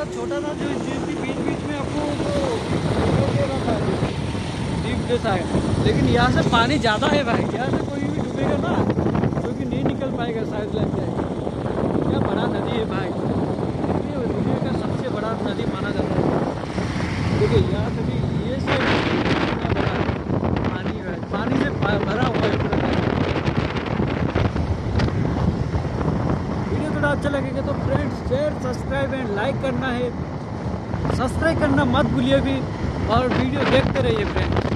था छोटा था जो जिसकी बीच बीच में आपको डीप जैसा है लेकिन यहाँ से पानी ज़्यादा है भाई, यहाँ से कोई भी डूबेगा ना, जो कि नहीं निकल पाएगा साइड लग जाए क्या बड़ा नदी है भाई। दुनिया का सबसे बड़ा नदी माना जाता है। देखिए, यहाँ से भी ये से पानी है। पानी से भरा वीडियो अच्छा लगेगा तो friends share subscribe and like करना है। सब्सक्राइब करना मत भूलिए भी और वीडियो देखते रहिए फ्रेंड्स